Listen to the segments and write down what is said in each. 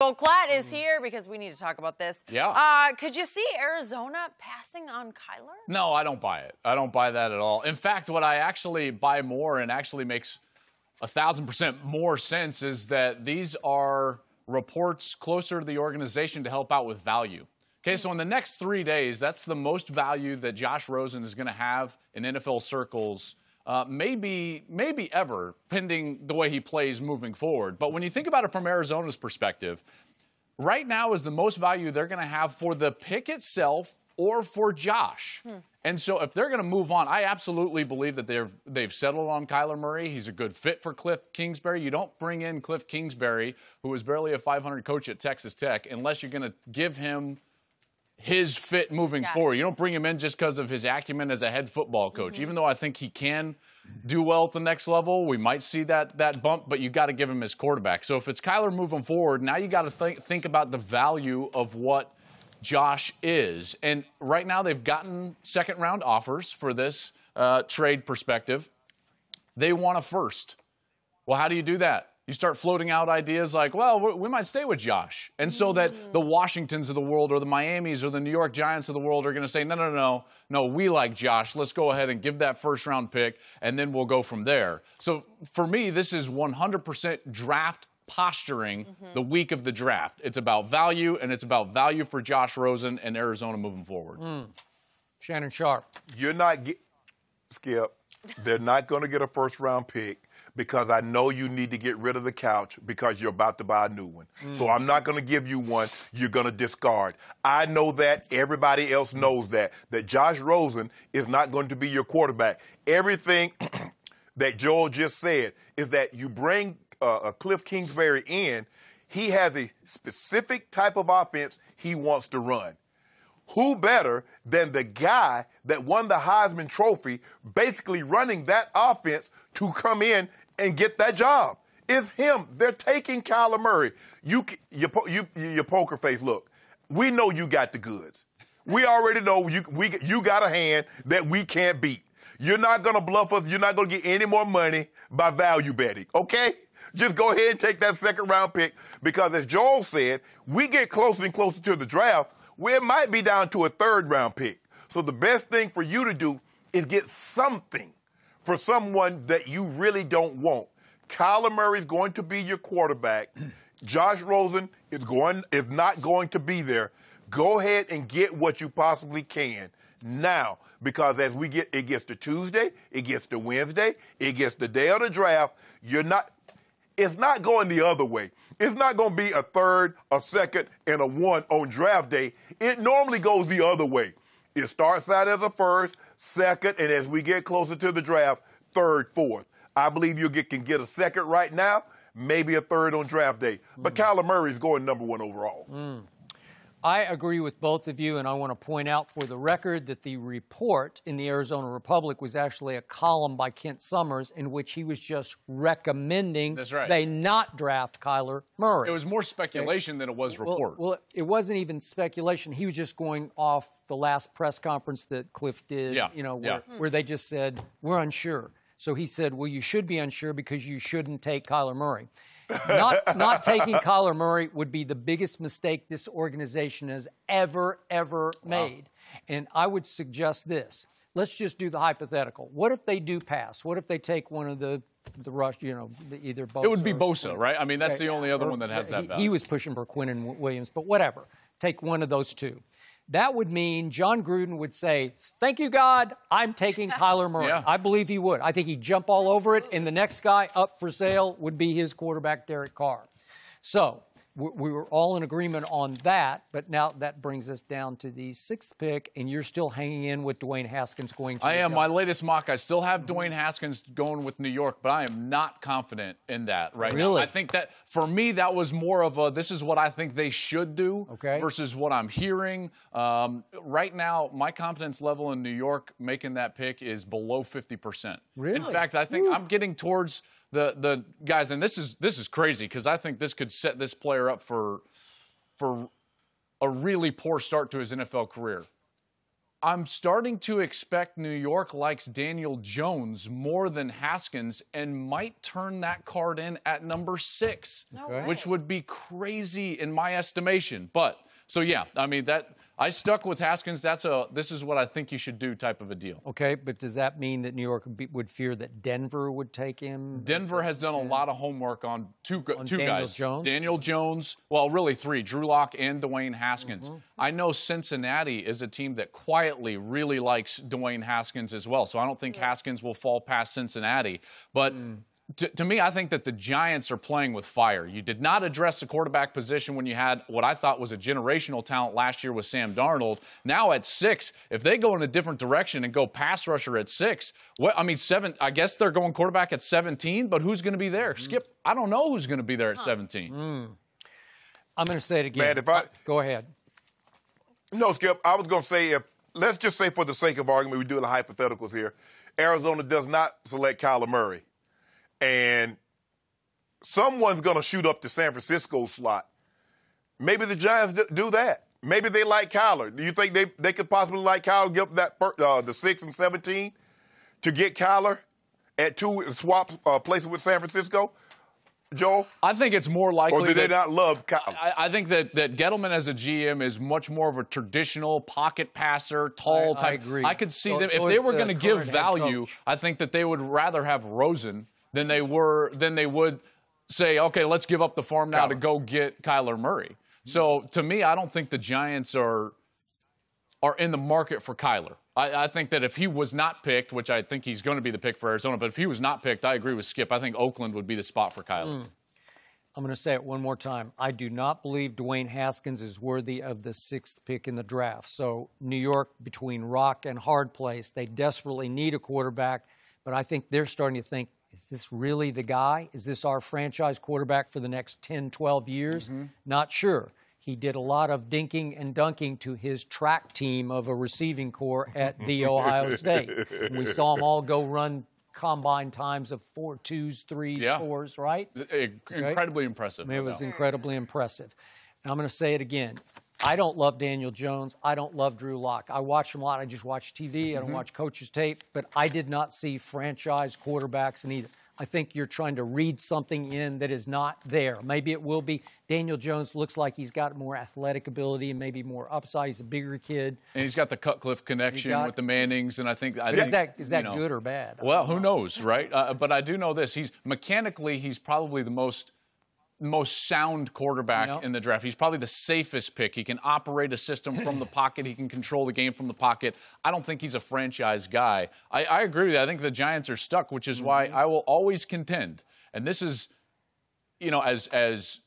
Well, Klatt is here because we need to talk about this. Yeah. Uh, could you see Arizona passing on Kyler? No, I don't buy it. I don't buy that at all. In fact, what I actually buy more and actually makes a thousand percent more sense is that these are reports closer to the organization to help out with value. Okay, so in the next three days, that's the most value that Josh Rosen is going to have in NFL circles uh, maybe maybe ever, pending the way he plays moving forward. But when you think about it from Arizona's perspective, right now is the most value they're going to have for the pick itself or for Josh. Hmm. And so if they're going to move on, I absolutely believe that they've they've settled on Kyler Murray. He's a good fit for Kliff Kingsbury. You don't bring in Kliff Kingsbury, who was barely a 500 coach at Texas Tech, unless you're going to give him his fit moving Got forward. You don't bring him in just because of his acumen as a head football coach. Mm-hmm. Even though I think he can do well at the next level, we might see that that bump, but you got to give him his quarterback. So if it's Kyler moving forward, now you got to think think about the value of what Josh is. And right now they've gotten second round offers for this uh, trade perspective. They want a first. Well, how do you do that? You start floating out ideas like, well, we might stay with Josh. And so that the Washingtons of the world or the Miamis or the New York Giants of the world are going to say, no, no, no, no, we like Josh. Let's go ahead and give that first round pick, and then we'll go from there. So for me, this is 100% draft posturing mm-hmm. the week of the draft. It's about value, and it's about value for Josh Rosen and Arizona moving forward. Mm. Shannon Sharpe. You're not, get, Skip, they're not going to get a first round pick because I know you need to get rid of the couch because you're about to buy a new one. Mm. So I'm not going to give you one you're going to discard. I know that. Everybody else knows that. That Josh Rosen is not going to be your quarterback. Everything that Joel just said is that you bring uh, Kliff Kingsbury in, he has a specific type of offense he wants to run who better than the guy that won the Heisman Trophy, basically running that offense to come in and get that job. It's him. They're taking Kyler Murray. You, you, you, your poker face. Look, we know you got the goods. We already know you, we, you got a hand that we can't beat. You're not to bluff us. You're not to get any more money by value betting, okay? Just go ahead and take that second round pick because, as Joel said, we get closer and closer to the draft where it might be down to a third round pick. So the best thing for you to do is get something for someone that you really don't want. Kyler is going to be your quarterback. Josh Rosen is going is not going to be there. Go ahead and get what you possibly can now, because as we get it gets to Tuesday, it gets to Wednesday, it gets the day of the draft. You're not. It's not going the other way. It's not going to be a third, a second, and a one on draft day. It normally goes the other way. It starts out as a first, second, and as we get closer to the draft, third, fourth. I believe you get, can get a second right now, maybe a third on draft day. But mm. Kyler Murray is going number one overall. Mm. I agree with both of you, and I want to point out for the record that the report in the Arizona Republic was actually a column by Kent Somers in which he was just recommending right. they not draft Kyler Murray. It was more speculation okay. than it was report. Well, well, it wasn't even speculation. He was just going off the last press conference that Kliff did, yeah. you know, where, yeah. where they just said, we're unsure. So he said, well, you should be unsure because you shouldn't take Kyler Murray not, not taking Kyler Murray would be the biggest mistake this organization has ever, ever made. Wow. And I would suggest this. Let's just do the hypothetical. What if they do pass? What if they take one of the the rush, you know, either Bosa. It would be Bosa, right? I mean, that's the only other or, one that has that. He, he was pushing for Quinnen Williams, but whatever. Take one of those two. That would mean Jon Gruden would say, Thank you, God, I'm taking Kyler Murray. Yeah. I believe he would. I think he'd jump all over it, and the next guy up for sale would be his quarterback, Derek Carr. So we were all in agreement on that, but now that brings us down to the sixth pick, and you're still hanging in with Dwayne Haskins going to. I am. My latest mock, I still have Dwayne Haskins going with New York, but I am not confident in that right really? now. I think that for me, that was more of a this is what I think they should do okay. versus what I'm hearing. Um, right now, my confidence level in New York making that pick is below 50%. Really? In fact, I think I'm getting towards – the the guys, and this is this is crazy because I think this could set this player up for for a really poor start to his NFL career. I'm starting to expect New York likes Daniel Jones more than Haskins and might turn that card in at number six, Okay. which would be crazy in my estimation. But so yeah, I mean that I stuck with Haskins. That's a this is what I think you should do type of a deal. Okay, but does that mean that New York would, be, would fear that Denver would take him? Denver has done a lot of homework on two On two Daniel guys. Jones? Daniel Jones, well, really three, Drew Lock and Dwayne Haskins. Mm-hmm. I know Cincinnati is a team that quietly really likes Dwayne Haskins as well. So I don't think Haskins will fall past Cincinnati. But Mm. To, to me, I think that the Giants are playing with fire. You did not address the quarterback position when you had what I thought was a generational talent last year with Sam Darnold. Now at six, if they go in a different direction and go pass rusher at six, what I mean, seven. I guess they're going quarterback at 17, but who's going to be there? Mm-hmm. Skip. I don't know who's going to be there at 17. I'm going to say it again. Man, if I- go ahead. No, Skip. I was going to say if let's just say for the sake of argument, we do the hypotheticals here. Arizona does not select Kyler Murray, and someone's going to shoot up the San Francisco slot. Maybe the Giants do that. Maybe they like Kyler. Do you think they, they could possibly like Kyler, give up that per, uh, the six and seventeen to get Kyler at two and swap uh, places with San Francisco? Joel, I think it's more likely or do they that- not love Kyler? I, I think that, that Gettleman as a GM is much more of a traditional pocket passer, tall I- I type. agree. I could see So- them if they were the going to give value. coach. I think that they would rather have Rosen than they were than they would say, okay, let's give up the farm now to go get Kyler Murray. So to me, I don't think the Giants are are in the market for Kyler. I, I think that if he was not picked, which I think he's going to be the pick for Arizona, but if he was not picked, I agree with Skip. I think Oakland would be the spot for Kyler. Mm. I'm going to say it one more time. I do not believe Dwayne Haskins is worthy of the sixth pick in the draft. So, New York, between rock and hard place, they desperately need a quarterback. But I think they're starting to think is this really the guy? Is this our franchise quarterback for the next 10, 12 years? Not sure. He did a lot of dinking and dunking to his track team of a receiving corps at the Ohio State. We saw them all go run combine times of four twos, threes, Yeah. fours, right? Eh, Incredibly impressive. I mean, it was incredibly impressive. And I'm going to say it again. I don't love Daniel Jones. I don't love Drew Lock. I watch him a lot. I just watch TV. I don't watch coaches tape. But I did not see franchise quarterbacks in either. I think you're trying to read something in that is not there. Maybe it will be. Daniel Jones looks like he's got more athletic ability and maybe more upside. He's a bigger kid. And he's got the Cutcliffe connection got- with the Mannings, and I think I Is think, that is that you know, good or bad? Well, who knows, right? Uh, but I do know this: he's mechanically, he's probably the most most sound quarterback Yeah. in the draft. He's probably the safest pick. He can operate a system from the pocket. He can control the game from the pocket. I don't think he's a franchise guy. I, I agree with you. I think the Giants are stuck, which is why mm-hmm. I will always contend. And this is, you know, as as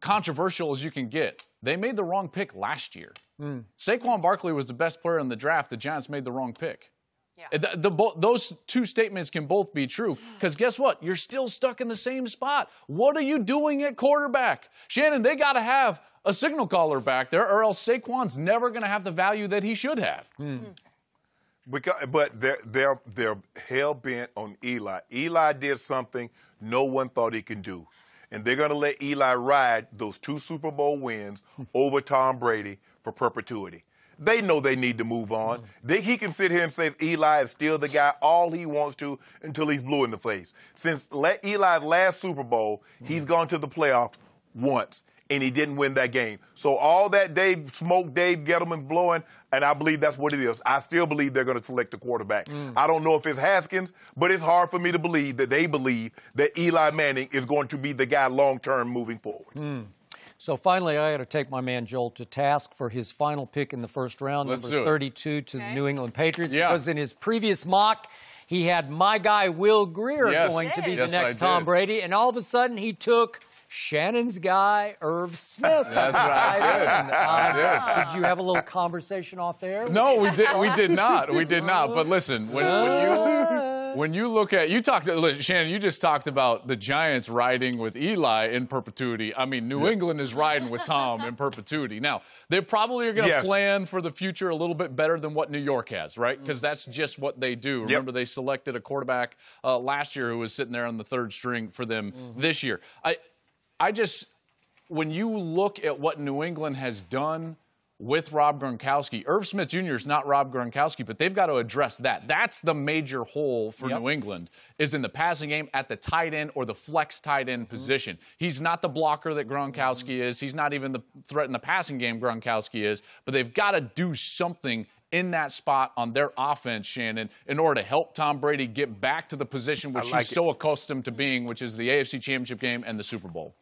controversial as you can get. They made the wrong pick last year. Hmm. Saquon Barkley was the best player in the draft. The Giants made the wrong pick. Yeah. The- the bo- those two statements can both be true because guess what? You're still stuck in the same spot. What are you doing at quarterback? Shannon, they got to have a signal caller back there, or else Saquon's never going to have the value that he should have. Hmm. Because, but they're they're they're hell bent on Eli. Eli did something no one thought he could do, and they're going to let Eli ride those two Super Bowl wins hmm. over Tom Brady for perpetuity. They know they need to move on. Mm. They, he can sit here and say Eli is still the guy all he wants to until he's blue in the face. Since le- Eli's last Super Bowl, mm. he's gone to the playoffs once and he didn't win that game. So all that Dave smoke, Dave Gettleman blowing, and I believe that's what it is. I still believe they're going to select a quarterback. Mm. I don't know if it's Haskins, but it's hard for me to believe that they believe that Eli Manning is going to be the guy long term moving forward. So finally, I got to take my man Joel to task for his final pick in the first round, Let's number 32 to the New England Patriots. Yeah. Because in his previous mock, he had my guy Will Grier Yes. going to be Yes, the next Tom. Brady, and all of a sudden he took Shannon's guy Irv Smith. That's what I did. Uh, did you have a little conversation off air? No, we did. We did not. We did not. But listen, when, when you when you look at you talked listen, Shannon, you just talked about the Giants riding with Eli in perpetuity. I mean, New England is riding with Tom in perpetuity. Now they probably are going to Yes. plan for the future a little bit better than what New York has, right? Because that's just what they do. Remember, they selected a quarterback uh, last year who was sitting there on the third string for them this year. I I just when you look at what New England has done with Rob Gronkowski. Irv Smith Jr. is not Rob Gronkowski, but they've got to address that. That's the major hole for Yep. New England is in the passing game at the tight end or the flex tight end mm-hmm. position. He's not the blocker that Gronkowski mm-hmm. is. He's not even the threat in the passing game Gronkowski is. But they've got to do something in that spot on their offense, Shannon, in order to help Tom Brady get back to the position which like he's it. so accustomed to being, which is the AFC Championship game and the Super Bowl.